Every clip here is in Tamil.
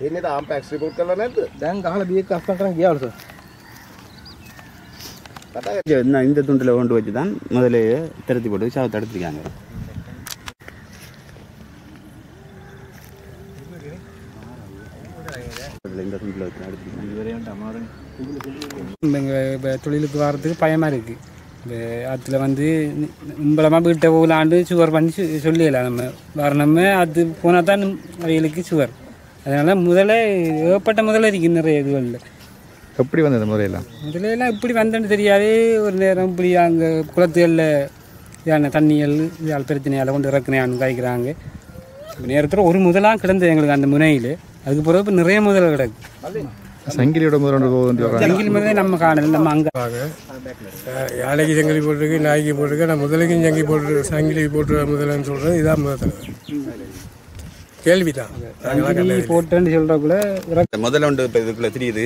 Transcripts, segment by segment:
එන්නේ තාම පැක්ස් රිපෝට් කරලා නැද්ද? දැන් ගහලා බියෙක් අස්සම් කරන් ගියාලු සර්. කතා කරලා இந்த- இந்த துண்டில் கொண்டு வச்சு தான் முதலையே திரத்தி போட்டு சாவு தடுத்துருக்காங்க இதுல இந்த துண்டில் வச்சு அடுத்துருக்காங்க எங்கள் இப்போ தொழிலுக்கு வர்றதுக்கு பயமாக இருக்குது இந்த அதில் வந்து இம்பளமாக வீட்டை போகலாண்டு சுவர் பண்ணி சொ- சொல்லிடலாம் நம்ம. வரணுமே அது போனால் தான் அவைகளுக்கு சுவர். அதனால் முதல்ல ஏகப்பட்ட முதல்ல இருக்குது நிறைய இதுகளில். எப்படி வந்தது முறையெல்லாம் முதலையெல்லாம் இப்படி வந்தேன்னு தெரியாது. ஒரு நேரம் இப்படி அங்கே குளத்துகளில் இதான தண்ணிகள் இதால் பிரச்சனையால் கொண்டு இறக்குனையான்னு காய்க்கிறாங்க. நேரத்தில் ஒரு முதலாக கிடந்தது எங்களுக்கு அந்த முனையில். அதுக்கு பிறகு இப்போ நிறைய முதல் கிடக்கு. போகுது ஜங்கில் முதலே நம்ம காணல நம்ம அங்கே. யானைக்கு சங்கிலி போட்டிருக்கு நாய்க்கு போட்டிருக்கு நான் முதலுக்கும் சங்கி போட்டு சங்கிலி போட்டு முதலன்னு சொல்கிறது இதான் முதல். கேள்வி தான் சங்கிலி போட்டேன்னு சொல்கிறக்குள்ள முதல்ல ஒன்று இப்போ இதுக்குள்ளே தெரியுது.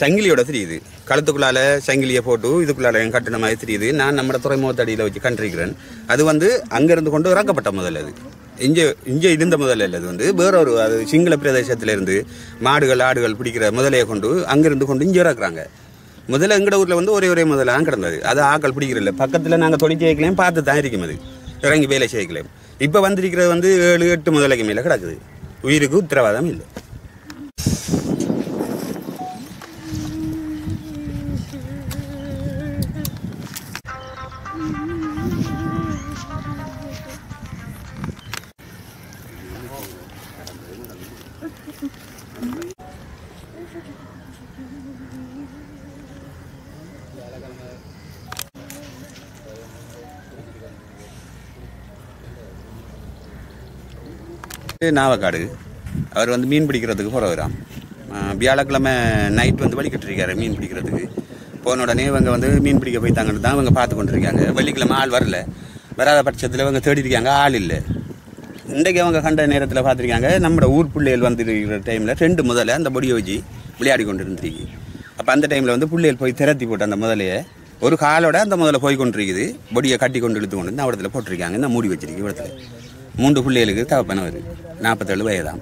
சங்கிலியோட தெரியுது. கழுத்துக்குள்ளால சங்கிலியை போட்டு இதுக்குள்ளால என் கட்டின மாதிரி தெரியுது. நான் நம்ம துறைமுகத்தடியில் வச்சு கண்டிருக்கிறேன். அது வந்து அங்கேருந்து கொண்டு இறக்கப்பட்ட முதல் அது. இங்கே இங்கே இருந்த முதல் இல்லை அது வந்து வேற ஒரு அது சிங்கள பிரதேசத்துல இருந்து மாடுகள் ஆடுகள் பிடிக்கிற முதலையை கொண்டு அங்கேருந்து கொண்டு இங்கே இறக்குறாங்க. முதல்ல எங்கட ஊரில் வந்து ஒரே ஒரே முதலாக கிடந்தது. அது ஆக்கள் பிடிக்கிறதில்ல. பக்கத்தில் நாங்கள் தொழில் செய்யக்கலையும் பார்த்து தான் இருக்கும் அது. இறங்கி வேலை செய்யக்கலையும். இப்போ வந்திருக்கிறது வந்து ஏழு எட்டு முதலைக்கு மேலே கிடக்குது. உயிருக்கு உத்தரவாதம் இல்லை. நாவக்காடு. அவர் வந்து மீன் பிடிக்கிறதுக்கு போகிறவராம் வியாழக்கிழமை நைட் வந்து வழிகட்டிருக்காரு மீன் பிடிக்கிறதுக்கு. போன உடனே இவங்க வந்து மீன் பிடிக்க போய்த்தாங்கன்னு தான் இவங்க பார்த்து கொண்டிருக்காங்க. வெள்ளிக்கிழமை ஆள் வரல. வராத பட்சத்தில் இவங்க தேடி இருக்காங்க ஆள் இல்லை. இன்றைக்கு அவங்க கண்ட நேரத்தில் பார்த்துருக்காங்க நம்ம ஊர் பிள்ளைகள் வந்து இருக்கிற டைமில் ரெண்டு முதல்ல அந்த பொடியை வச்சு விளையாடி கொண்டு இருந்திருக்கு அப்போ அந்த டைமில் வந்து பிள்ளைகள் போய் திரத்தி போட்டு அந்த முதலையை ஒரு காலோட அந்த முதல்ல போய் கொண்டிருக்குது. பொடியை கட்டி கொண்டு இழுத்து கொண்டு இந்த இடத்துல போட்டிருக்காங்க. இந்த மூடி வச்சிருக்கு இடத்துல. மூன்று பிள்ளைகளுக்கு தகப்பனவர் நாற்பத்தேழு வயதாம்.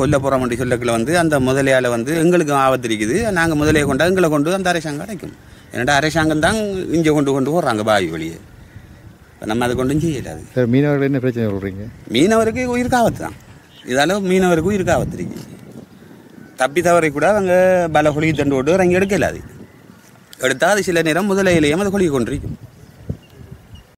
கொல்ல போகிறோம் அப்படி சொல்லக்குள்ள வந்து அந்த முதலையால் வந்து எங்களுக்கு ஆபத்து இருக்குது. நாங்கள் முதலையை கொண்டு எங்களை கொண்டு அந்த அரசாங்கம் அடைக்கும். என்னடா அரசாங்கம் தான் இங்கே கொண்டு கொண்டு போடுறாங்க பாவி வழியே நம்ம அதை கொண்டும் செய்யலாது மீனவர்கள் என்ன பிரச்சனை சொல்கிறீங்க மீனவருக்கு உயிருக்கு ஆபத்து தான் இதால மீனவருக்கு உயிருக்கு ஆபத்து இருக்கு தப்பி தவறி கூட அவங்க பல குழி தண்டு விட்டு இறங்கி எடுக்கலாது எடுத்தால் அது சில நேரம் முதலையிலையும் அது குழி கொண்டிருக்கும்